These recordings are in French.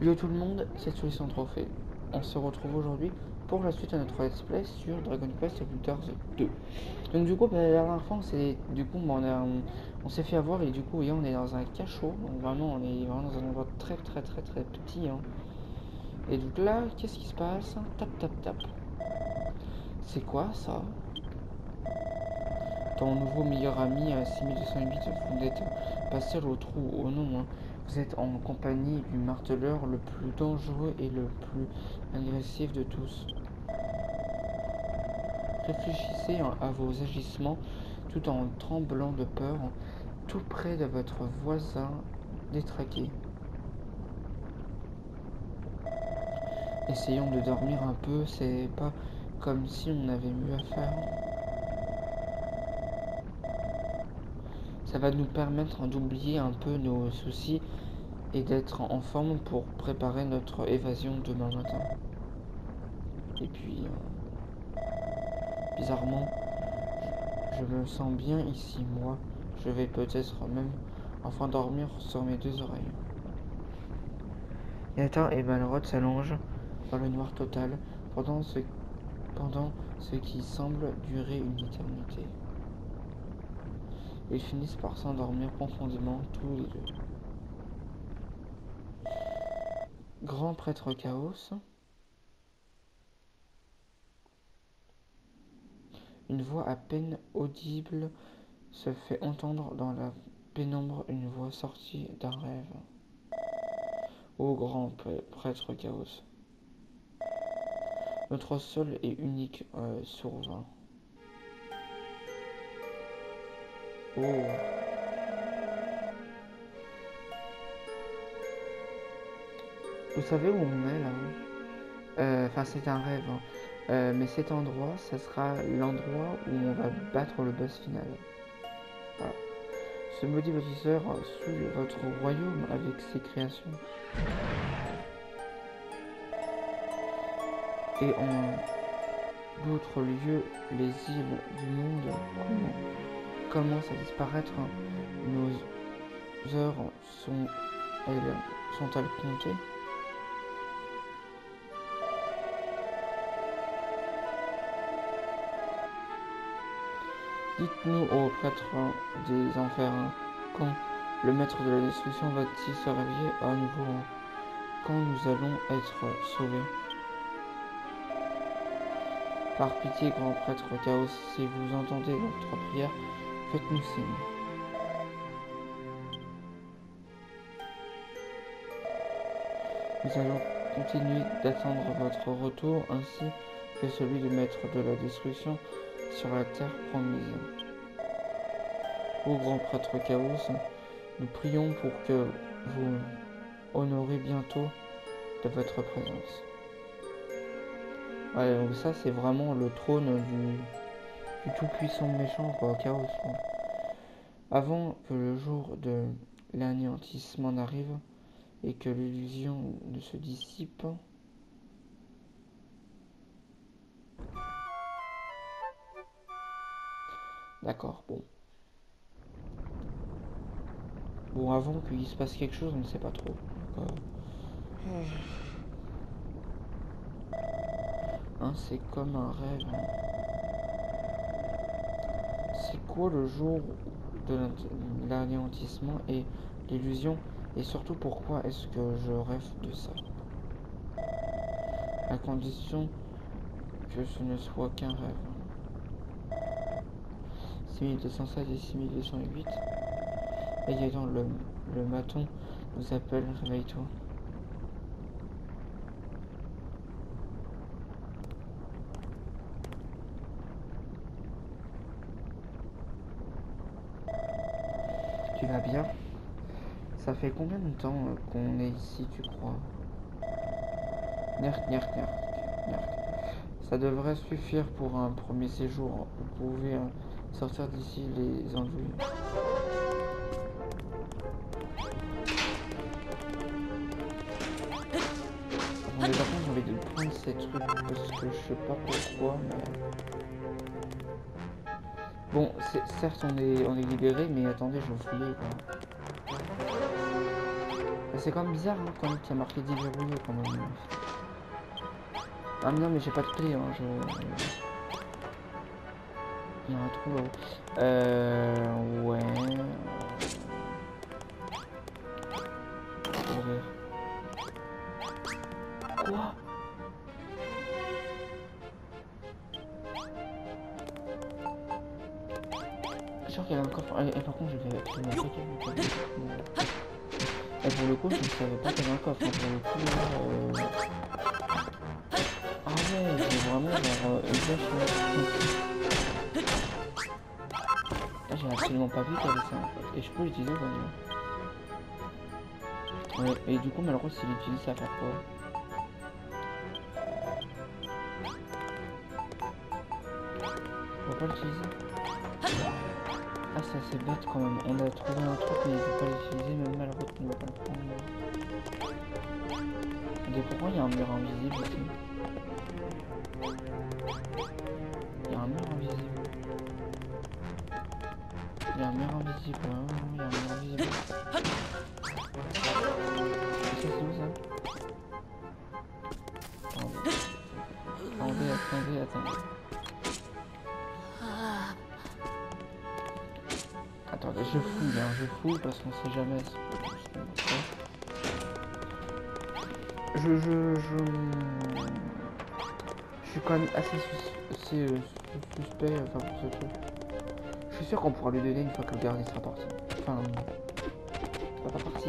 Yo tout le monde, c'est Solution Trophée. On se retrouve aujourd'hui pour la suite à notre let's play sur Dragon Quest Builders 2. Donc du coup, bah, la dernière fois, c'est du coup, bah, on, s'est fait avoir et du coup, on est dans un cachot. Donc vraiment, on est vraiment dans un endroit très très très très petit. Hein. Et donc là, qu'est-ce qui se passe? Tap tap tap. C'est quoi ça? Ton nouveau meilleur ami à 6208, vous êtes passé au trou au nom. Hein. Vous êtes en compagnie du marteleur le plus dangereux et le plus agressif de tous. Réfléchissez à vos agissements tout en tremblant de peur, tout près de votre voisin détraqué. Essayons de dormir un peu, c'est pas comme si on avait mieux à faire. Ça va nous permettre d'oublier un peu nos soucis et d'être en forme pour préparer notre évasion demain matin. Et puis, euh, bizarrement, je, me sens bien ici, moi. Je vais peut-être même enfin dormir sur mes deux oreilles. Yata et Balrog s'allongent dans le noir total pendant ce, pendant ce qui semble durer une éternité. Ils finissent par s'endormir profondément tous les deux. Grand prêtre Chaos. Une voix à peine audible se fait entendre dans la pénombre, une voix sortie d'un rêve. Ô grand prêtre Chaos, notre seul et unique euh, Oh. Vous savez où on est là euh, Enfin, c'est un rêve. Hein. Euh, mais cet endroit, ça sera l'endroit où on va battre le boss final. Ce maudit bâtisseur suit votre royaume avec ses créations. Et en d'autres lieux, les îles du monde commencent à disparaître. Nos heures sont elles sont-elles comptées Dites-nous, ô prêtre des enfers, quand le maître de la destruction va-t-il se réveiller à nouveau? Quand nous allons être sauvés? Par pitié, grand prêtre Chaos, si vous entendez notre prière, faites-nous signe. Nous allons continuer d'attendre votre retour ainsi que celui du maître de la destruction sur la terre promise. Ô grand prêtre Chaos, nous prions pour que vous honorez bientôt de votre présence. Ouais, donc ça c'est vraiment le trône du, tout-puissant méchant, quoi, Chaos. Avant que le jour de l'anéantissement n'arrive et que l'illusion ne se dissipe, D'accord, bon. Bon, avant qu'il se passe quelque chose, on ne sait pas trop. Hein, c'est comme un rêve. Hein. C'est quoi le jour de l'anéantissement et l'illusion? Et surtout, pourquoi est-ce que je rêve de ça? À condition que ce ne soit qu'un rêve. 6216 et 6208. Et dans le, le maton nous appelle, réveille-toi. Tu vas bien Ça fait combien de temps euh, qu'on est ici, tu crois? Nerk, nerk, nerk, Ça devrait suffire pour un premier séjour. Vous pouvez hein, sortir d'ici les andouilles. Mais par contre j'ai envie de prendre ces trucs parce que je sais pas pourquoi mais... Certes on est, on est libéré mais attendez je vais fouiller quoi. C'est quand même bizarre hein, quand il y a marqué déverrouillé quand même. Ah non mais j'ai pas de clé hein, je... Il y a un trou là-haut. Euh... Ouais... Ouvrir. Je vais ait Et pour le coup je ne savais pas qu'il y avait un coffre. hein, Pour le coup. Euh... Ah ouais, j'ai vraiment genre euh. Là j'ai absolument pas vu qu'il y avait ça en fait. Et je peux l'utiliser vraiment. Ouais, et du coup malheureusement s'il utilise ça va faire quoi On va pas l'utiliser Ah ça c'est bête quand même, on a trouvé un truc mais il faut pas l'utiliser même malheureusement on va pas le prendre. Et pourquoi il y a un mur invisible ici Il y a un mur invisible. Il y a un mur invisible, ouais, il y a un mur invisible. Je fouille, hein, je fouille parce qu'on sait jamais. Je, je, je... Je suis quand même assez, euh, sus- suspect enfin, pour ce truc. Je suis sûr qu'on pourra lui donner une fois que le gardien sera parti. Enfin... Pas, pas parti.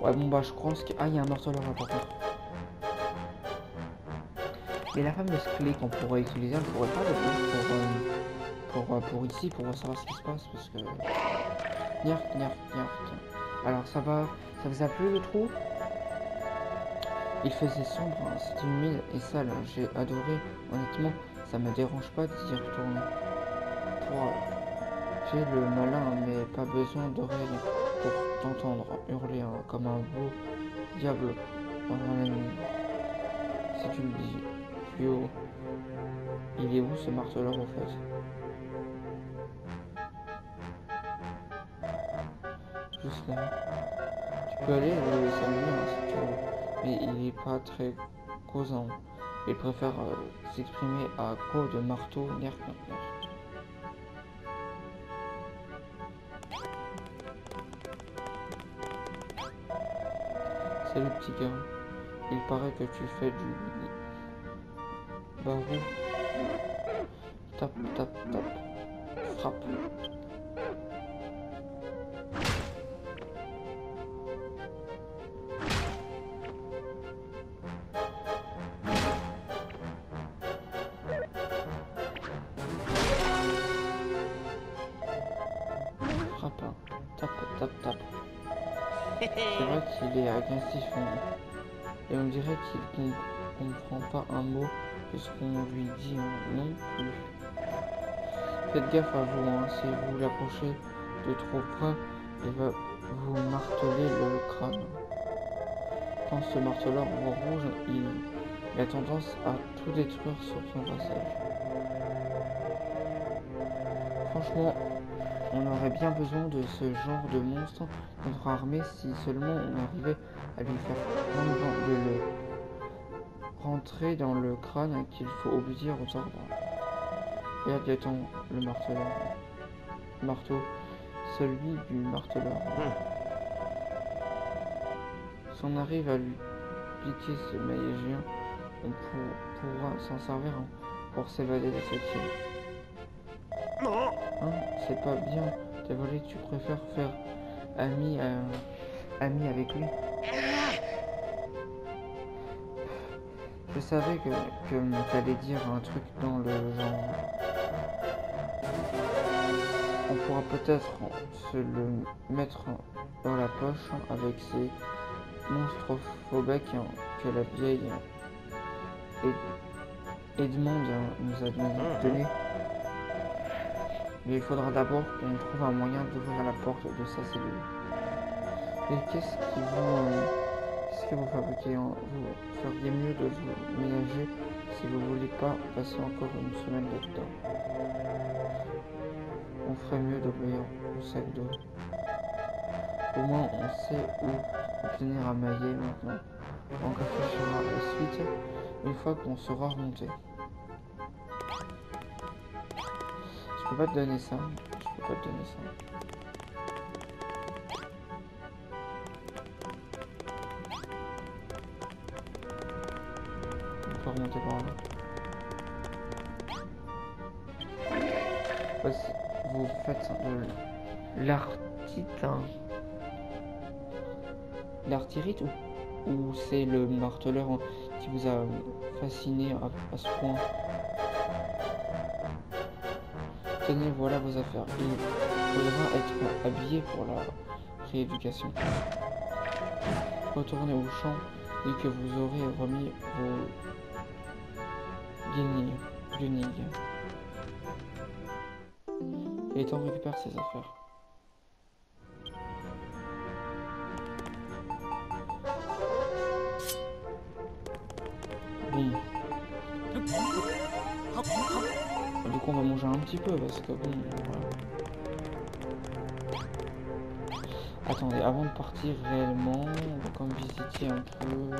Ouais, bon bah je pense que... Ah, il y a un morceleur là par contre. Mais la fameuse clé qu'on pourrait utiliser, on pourrait pas pour, euh, pour, euh, pour ici, pour savoir ce qui se passe, parce que... Niart, niart, niart. Alors ça va... Ça vous a plu le trou? Il faisait sombre, hein, c'était humide et sale. J'ai adoré, honnêtement, ça me dérange pas d'y retourner. Pour... J'ai le malin, mais pas besoin d'oreilles pour t'entendre hurler hein, comme un beau diable pendant la nuit. Si tu le dis haut, il est où ce marteleur en fait? Tu peux aller le saluer hein, si tu veux, mais il est pas très causant. Il préfère euh, s'exprimer à coups de marteau, nerf. C'est le petit gars. Il paraît que tu fais du barreau. Tape, tape, tape. Frappe. Frappe. Com- comprend pas un mot de ce qu'on lui dit non plus. Faites gaffe à vous, hein, si vous l'approchez de trop près, il va vous marteler le crâne. Quand ce marteleur rouge, il, a tendance à tout détruire sur son passage. Franchement, on aurait bien besoin de ce genre de monstre contre armée si seulement on arrivait à lui faire prendre de le rentrer dans le crâne qu'il faut obéir aux ordres. Et admettons le marteleur. Marteau, celui du marteleur. Si on arrive à lui piquer ce maillagien, on pour- pourra s'en servir hein, pour s'évader de cette île. Hein, c'est pas bien. T'es tu préfères faire ami, euh, ami avec lui. Je savais que, que t'allais dire un truc dans le genre. On pourra peut-être se le mettre dans la poche avec ces hein, que la vieille Ed- Edmond nous a don- donné. Mais il faudra d'abord qu'on trouve un moyen d'ouvrir la porte de sa cellule. Et qu'est-ce qui vous... qu'est-ce que vous fabriquez Vous feriez mieux de vous ménager si vous voulez pas passer encore une semaine là-dedans. On ferait mieux d'obéir au sac d'eau. Au moins, on sait où obtenir un maillet maintenant. On réfléchira à la suite une fois qu'on sera remonté. Je peux pas te donner ça. Je peux pas te donner ça. Vous faites de l'artite. ou, ou c'est le marteleur qui vous a fasciné à, à ce point? Tenez, voilà vos affaires. Il faudra être habillé pour la rééducation. Retournez au champ dès que vous aurez remis vos guenilles. Et on récupère ses affaires. Bon. Du coup, on va manger un petit peu parce que bon. Attendez, avant de partir réellement, on va quand même visiter un peu.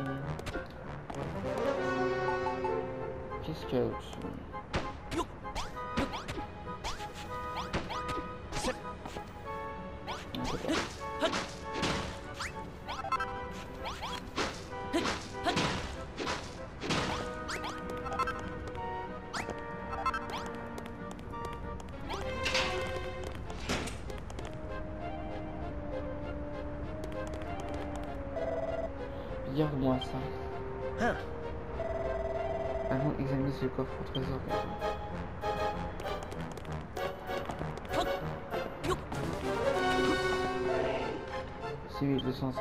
Qu'est-ce qu'il y a au-dessus On peut pas. Regarde-moi ça. Examiner ce coffre au trésor. C'est 1216.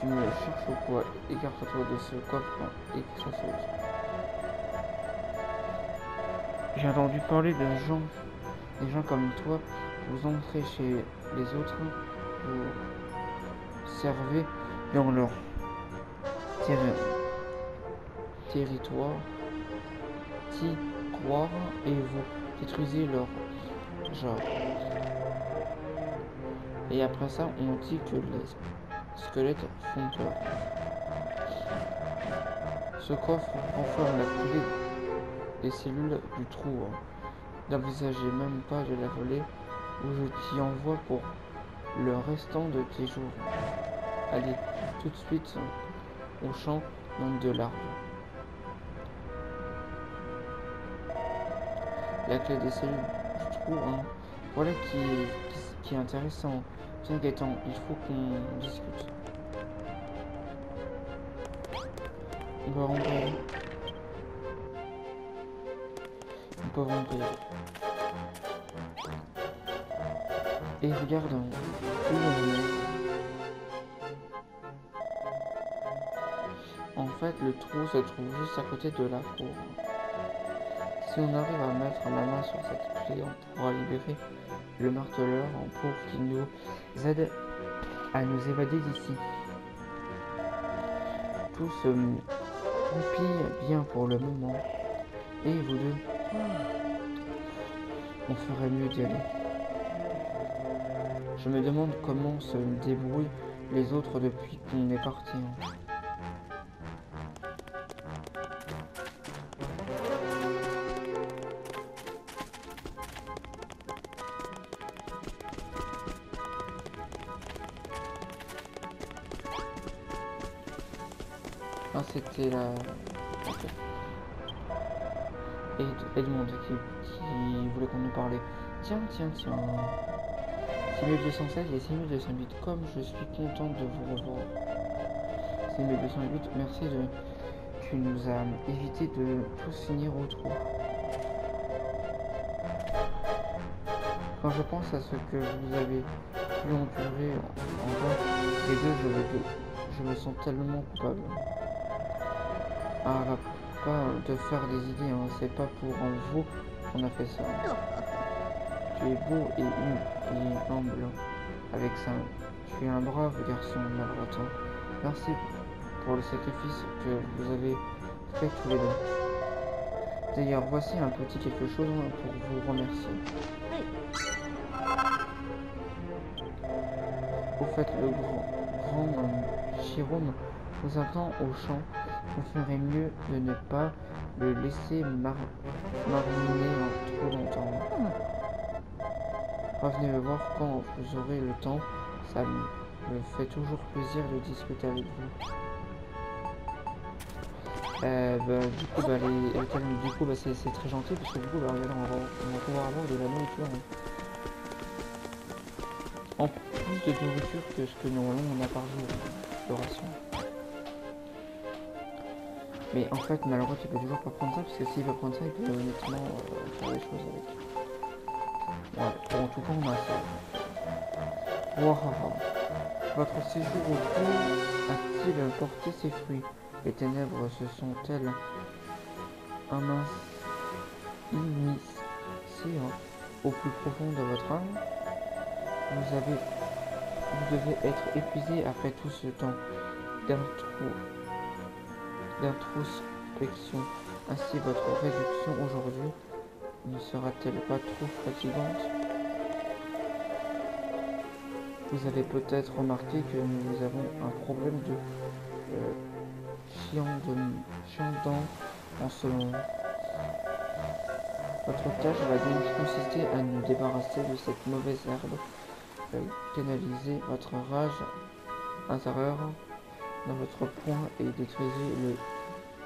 Tu me cherches ou quoi Écarte-toi de ce coffre et ça saute. J'ai entendu parler de gens, des gens comme toi, vous entrez chez les autres, vous servez dans leur terri- territoire, tiroir et vous détruisez leur genre. Et après ça, on dit que les squelettes font peur. Ce coffre renferme la clé des cellules du trou. hein. N'envisagez même pas de la voler ou je t'y envoie pour le restant de tes jours. Allez, tout de suite au champ de l'arbre. Clé des cellules du trou, voilà qui, qui, qui est intéressant. Tiens Gaëtan, il faut qu'on discute. On peut rentrer. On peut rentrer. Et regarde où on est. En fait, le trou se trouve juste à côté de la cour. Si on arrive à mettre la main sur cette clé, on pourra libérer le marteleur pour qu'il nous aide à nous évader d'ici. Tout se goupille bien pour le moment. Et vous deux On ferait mieux d'y aller. Je me demande comment se débrouillent les autres depuis qu'on est parti. C'était la. Ed- Edmond qui, voulait qu'on nous parlait. Tiens, tiens, tiens. 6207 et 6208. Comme je suis content de vous revoir. 6208, merci de. Tu nous as évité de tous finir au trou. Quand je pense à ce que vous avez pu endurer encore, les deux, je je me sens tellement coupable. Ah, va pas te faire des idées, hein. c'est pas pour en vous qu'on a fait ça. Tu es beau et, hum- et humble avec ça. Tu es un brave garçon, Malrotin. Merci pour le sacrifice que vous avez fait tous les deux. D'ailleurs, voici un petit quelque chose pour vous remercier. Au fait, le grand, grand euh, Chirum vous attend au champ. Vous ferez mieux de ne pas le laisser mar mariner trop longtemps. Revenez me voir quand vous aurez le temps. Ça me fait toujours plaisir de discuter avec vous. Euh, bah, du coup, bah, les, câlins, du coup, bah, c'est très gentil parce que du coup, bah, on va, on pouvoir avoir de la nourriture. hein. En plus de nourriture que ce que normalement on a par jour euh, ration. Mais en fait, malheureusement, il peut toujours pas prendre ça parce que s'il veut prendre ça, il peut honnêtement euh, faire des choses avec. Ouais, en tout cas, on a ça. Votre séjour au trou a-t-il porté ses fruits? Les ténèbres se sont-elles aminc- immiscées hein, au plus profond de votre âme? Vous avez, vous devez être épuisé après tout ce temps d'intro- d'introspection. Ainsi, votre réduction aujourd'hui ne sera-t-elle pas trop fatigante? Vous avez peut-être remarqué que nous avons un problème de euh, dents en ce moment. Votre tâche va donc consister à nous débarrasser de cette mauvaise herbe, euh, canaliser votre rage intérieure dans votre poing et détruisez le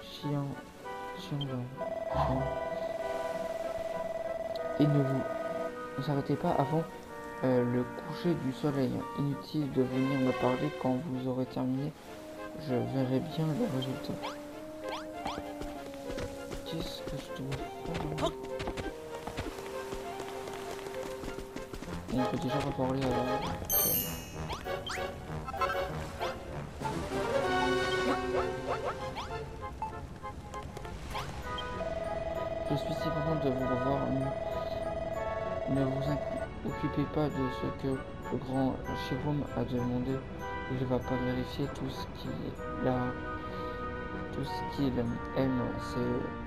chien, chien chien. Et ne vous, ne s'arrêtez pas avant euh, le coucher du soleil. Inutile de venir me parler quand vous aurez terminé. Je verrai bien le résultat. Qu'est-ce que je dois faire? On peut déjà reparler à... Je content de vous revoir. Ne, ne vous occupez pas de ce que le grand Chirum a demandé. Il va pas vérifier tout ce qu'il a. Tout ce qu'il aime, c'est.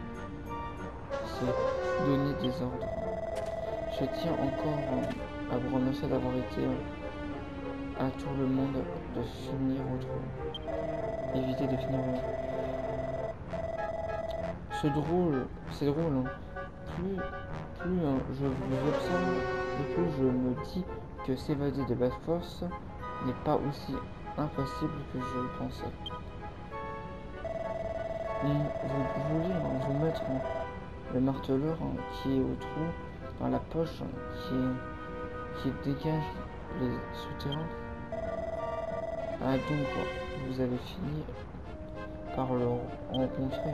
Donner des ordres. Je tiens encore à vous remercier d'avoir été à tout le monde de finir au trou. Évitez de finir au c'est drôle, c'est drôle. hein. Plus, plus hein, je vous observe, et plus je me dis que s'évader de la force n'est pas aussi impossible que je le pensais. Hum, Vous voulez hein, vous mettre le marteleur qui est au trou dans la poche qui, dégage les souterrains. Ah donc, vous avez fini par le rencontrer.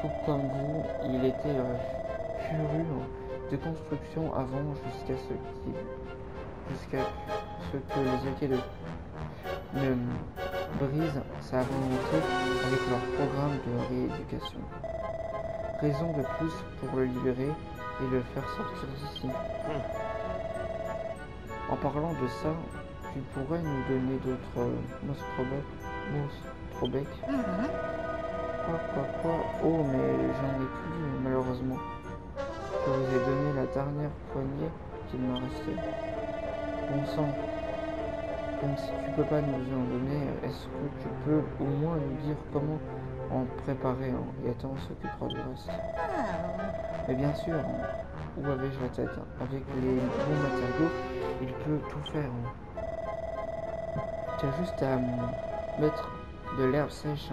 Tout comme vous, il était euh, furieux de construction avant jusqu'à ce qu'il jusqu'à ce que les alliés de ne brisent sa volonté avec leur programme de rééducation. Raison de plus pour le libérer et le faire sortir d'ici. En parlant de ça, tu pourrais nous donner d'autres euh, Quoi, quoi, quoi Oh, mais j'en ai plus, malheureusement. Je vous ai donné la dernière poignée qu'il m'a resté. Bon sang. Donc, si tu peux pas nous en donner, est-ce que tu peux au moins nous dire comment en préparer hein, Et attends, on s'occupera du reste? Mais bien sûr, hein, où avais-je la tête hein? Avec les bons matériaux, il peut tout faire. hein. Tu juste à mettre de l'herbe sèche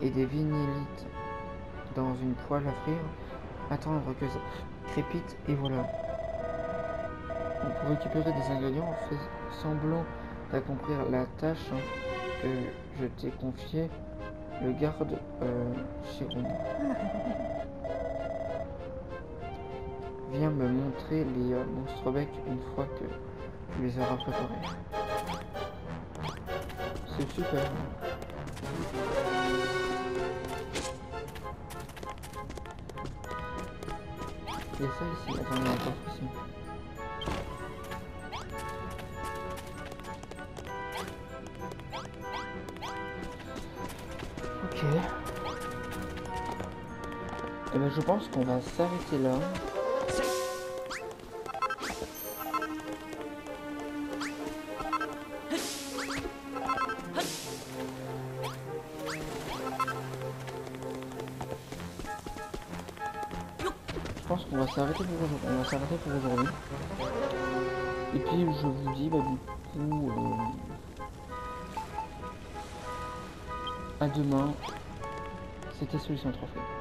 et des vinylites dans une poêle à frire, attendre que ça crépite et voilà. Pour récupérer des ingrédients, fais semblant d'accomplir la tâche hein, que je t'ai confiée, le garde euh, Chiron. Viens me montrer les euh, monstres becs une fois que tu les auras préparés. C'est super. Il y a ça ici. Attends, il y a un coffre ici. Ok. Eh ben, je pense qu'on va s'arrêter là. Va s'arrêter pour aujourd'hui. On va s'arrêter pour aujourd'hui. Et puis je vous dis bah du coup euh, à demain. C'était Solution Trophée.